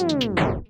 嗯